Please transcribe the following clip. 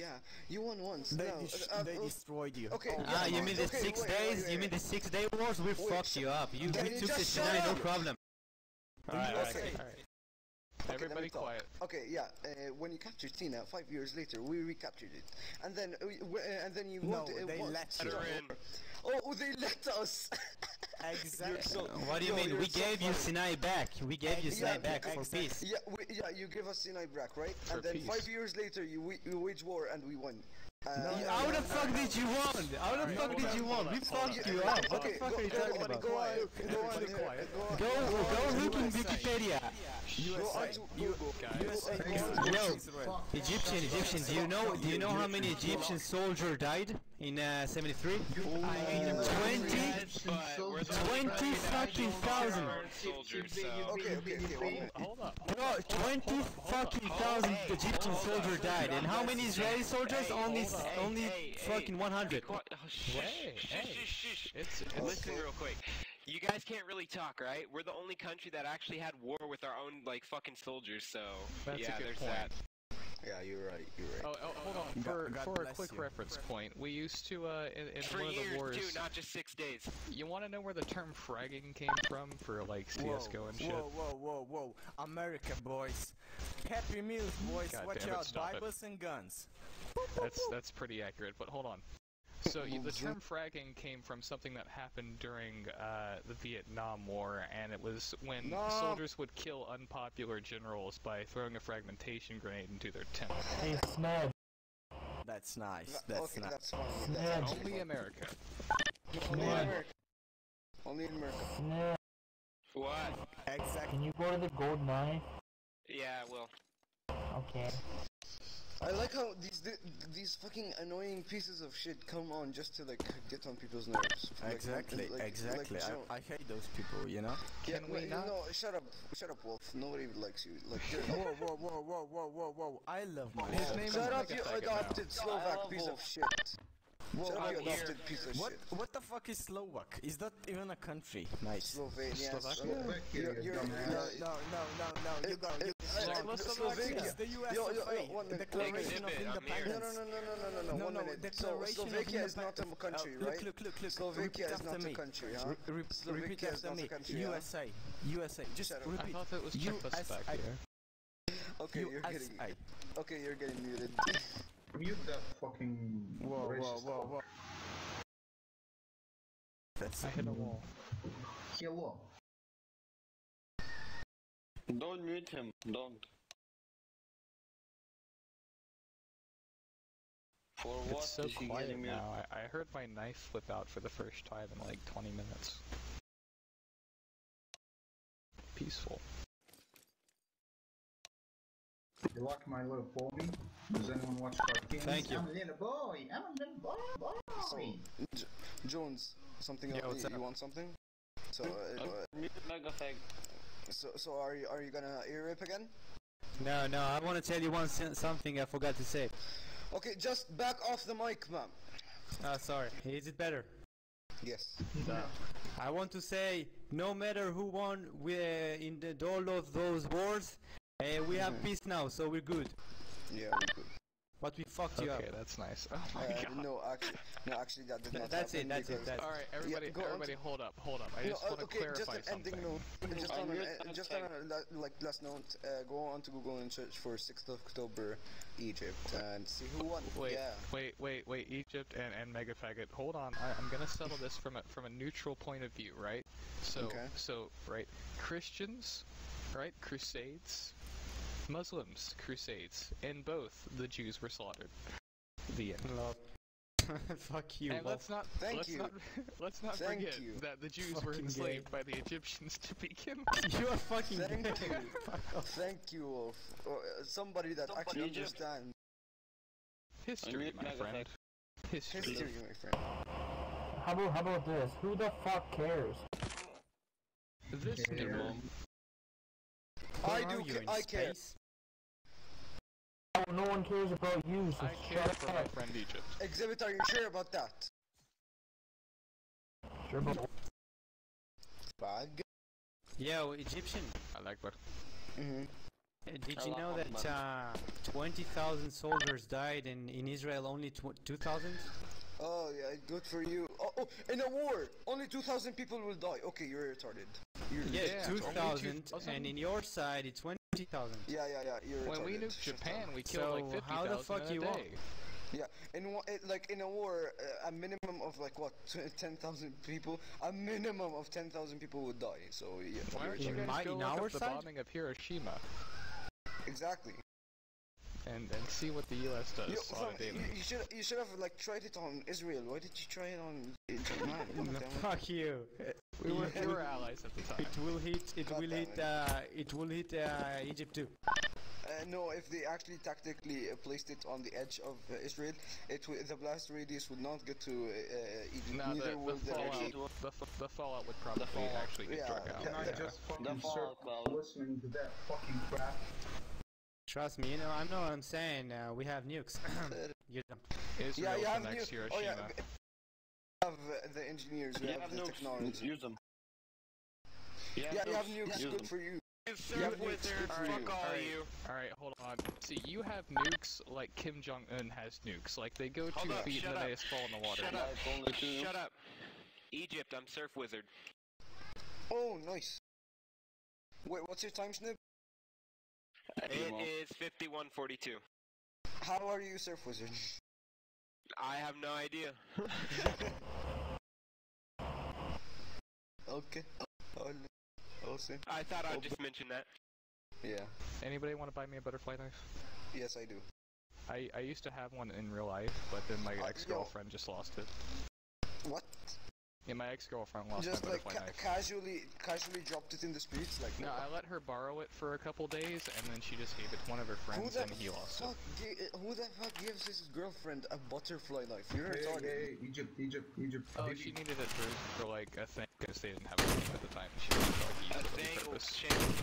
yeah, you won once. They, no, dis- uh, they uh, destroyed you. okay, Oh, yeah, Ah, you mean the okay, six wait, days? wait, You mean the six day wars? We Wait, fucked you up. You we you took the just no problem. Alright, Okay. alright, alright. Okay, Everybody quiet. Okay, yeah. Uh, when you captured Tina, five years later, we recaptured it, and then uh, we, we- uh, and then you No, won't, uh, they won't- let Let her in. Oh, they let us. Exactly. so- What do you Yo, mean? you're We so gave you. Sinai back. We gave you Sinai yeah, back for peace. Yeah, we, yeah, you give us Sinai back, right? For and then peace. five years later, you, we, you wage war and we won. Uh, No, yeah, no, How no, the fuck did you won? How the fuck did you hold won? We fucked you up. What the fuck go, are you go, talking about? Go on, Quiet. go on, Everybody there, quiet. Go on, Go, go look in Wikipedia. USA. to You, Google. Guys. USA Go on. destroyed Yo. Egyptian, Egyptian. Do you know? Do you know how many Egyptian soldiers died in uh, '73? Twenty. But we're the 20 fucking thousand. soldiers, so. Okay, okay, okay. One minute. Hold up. Bro, 20 fucking thousand Egyptian soldiers died, and how many Israeli soldiers? Only, hold on. only Hey, hey, fucking 100. Quiet- oh, Hey, hey. shh, shh, shh. It's, it's Listen real quick. You guys can't really talk, right? We're the only country that actually had war with our own, like, fucking soldiers, so. That's a yeah, good there's point. that. Yeah, you're right. You're right. Oh, oh, hold on. God- For God for a quick you. reference point, we used to uh in, in For one of the years, wars. too, not just six days. You want to know where the term fragging came from for like Whoa, CS:GO and shit? whoa, whoa, whoa, whoa! America, boys. Happy Meals, boys. God Watch it, out, stop it. Bibles and guns. That's that's pretty accurate. But hold on. So the term fragging came from something that happened during uh, the Vietnam War, and it was when No. soldiers would kill unpopular generals by throwing a fragmentation grenade into their tent. Hey, Sned. That's nice. That's okay, nice. that's fine. Yeah. That's Only America. Only. America. Only America. Sned. What? Exactly. Can you go to the gold mine? Yeah, well. Okay. I like how these these fucking annoying pieces of shit come on just to like get on people's nerves. Like, Exactly, like- like exactly. Joe- I, I hate those people, you know? yeah, Can we no, not- No, shut up, shut up, Wolf. Nobody likes you. Like, whoa, whoa, whoa, whoa, whoa, whoa, whoa. I love my His Wolf. name is shut up, you Faggot now. adopted Slovak piece of shit. Whoa, Shut up, you piece of What, shit. what the fuck is Slovak? Is that even a country? Nice. Slovenia. Slovakia? so- You're, you're, No, you're, no, no, no, no. You It- got you. it- Slovakia Slovenia. is the USA. Yo, yo, yo, one minute. Declaration of Exhibit, I'm here. No, Independence. no, no, no, no, no, no, no, No, one no, minute. Declaration so, of Slovakia is not a Independence. country, Uh, right? Look, look, look, look. Slovakia repeat is after not a me. country, huh? Re- re- repeat Slovakia is after not a me. country, huh? USA. USA. Just Shut up. I repeat. thought that was Czechoslovakia. USA. Okay, you're getting. USA. Okay, you're getting muted. Mute that fucking Whoa, whoa, racist whoa, whoa. That's I hit a mm. wall. Hello. Don't mute him, don't. For what It's so is quiet getting now. I, I heard my knife flip out for the first time in like 20 minutes. Peaceful. You like my little pony? Does anyone watch cartoons? Thank you. I'm a little boy. I'm a little boy. So, boy. J- Jones, something Yeah, else? You, want something? So, uh, uh, Mute Megafag. so, so are you are you gonna ear rip again? No, no, I want to tell you one something I forgot to say. Okay, just back off the mic, man. Oh, sorry. Is it better? Yes. I want to say, no matter who won, we uh, in the, all of those wars, uh, we have Mhm. peace now, so we're good. Yeah, we're good. But we fucked you up. Okay, up. that's nice. Oh my Uh, god. no, actually, no, actually, that did not that's it, happen that's it, because- that's- Alright, everybody, go on everybody, to- hold up, hold up. I No, just uh, want to okay, just clarify an something. ending note. Just I on, knew uh, just on a, like last note, uh, go on to Google and search for 6th of October Egypt and see who won. Wait, yeah. wait, wait, wait. Egypt and and Mega Faggot. Hold on. I, I'm gonna settle this from a from a neutral point of view, right? So Okay. so right, Christians, right? Crusades, Muslims, crusades. and both, the Jews were slaughtered. The end. Love. Fuck you. and Wolf. let's not Thank let's you. not let's not Thank forget you. that the Jews were Fucking enslaved by the Egyptians to begin with. you are fucking Thank gay. you. Thank you, Wolf. Or, uh, somebody that Somebody actually Egypt. understands History, my friend. History. history, my friend. How about how about this? Who the fuck cares? This Yeah. nigga. Where I are do. you, ca- in I care. space? Oh, no one cares about you, so I care for my friend Egypt. Exhibit, are you sure about that? Sure, but Bag. Yo, Egyptian. I like that. Mm-hmm. Uh, Did you know that uh, 20,000 soldiers died in, in Israel, only tw 2,000? Oh yeah, good for you. Oh, oh, in a war, only 2,000 people will die. Okay, you're retarded. You're Yeah, 2,000, 2,000. and in your side it's 20,000. Yeah, yeah, yeah. You're When we retarded. nuked Japan, we killed like So, 50,000 how the fuck a you day. want- Yeah, in it, like in a war, uh, a minimum of like what, 10,000 people. A minimum of 10,000 people would die. So yeah, Why you're don't you In guys my- go in our up the side? bombing of Hiroshima exactly. And, and see what the U.S. does You, on a daily? you, you should you should have like tried it on Israel. Why did you try it on Japan? No, fuck you. We were, It we will- were allies at the time. It will hit. It God will hit. it. Uh, it will hit uh, Egypt too. Uh, no, if they actually tactically uh, placed it on the edge of uh, Israel, it w- the blast radius would not get to uh, uh, Egypt. No, the, Neither the, would the, fallout, the, f- the fallout would probably fallout. actually get Yeah, drug out. Can I yeah. just fucking The fallout circle listening to that fucking crap? Trust me. You know. I know. what I'm saying. Uh, we have nukes. you don't. Israel's yeah, you have the next nu- Hiroshima. Oh yeah, we have the engineers. We You have have the nukes. technology. Use them. Yeah, you have nukes. Use Good them. for you. You Yeah, surf wizard, Alright, fuck all alright. you. Alright, hold on. See, you have nukes like Kim Jong Un has nukes. Like they go two Hold up, feet shut and then they just fall in the water. Shut up. Like only two. Shut up. Egypt, I'm surf wizard. Oh, nice. Wait, what's your time, Snip? It is 5142. How are you, Surf Wizard? I have no idea. okay. I'll, I'll see. I thought I'd just mention that. Yeah. Anybody want to buy me a butterfly knife? Yes, I do. I, I used to have one in real life, but then my Uh, ex-girlfriend just lost it. What? Yeah, my ex-girlfriend lost Just my like butterfly ca- knife. casually, casually dropped it in the streets, like. No, I let her borrow it for a couple days, and then she just gave it to one of her friends, the and he lost it. Gi- uh, who the fuck gives his girlfriend a butterfly knife? You're Hey, retarded. hey, Egypt, Egypt, Egypt. Oh, Baby. she needed it for, for like a thing, because they didn't have a thing at the time. She was like, A used it on thing, purpose. Shane.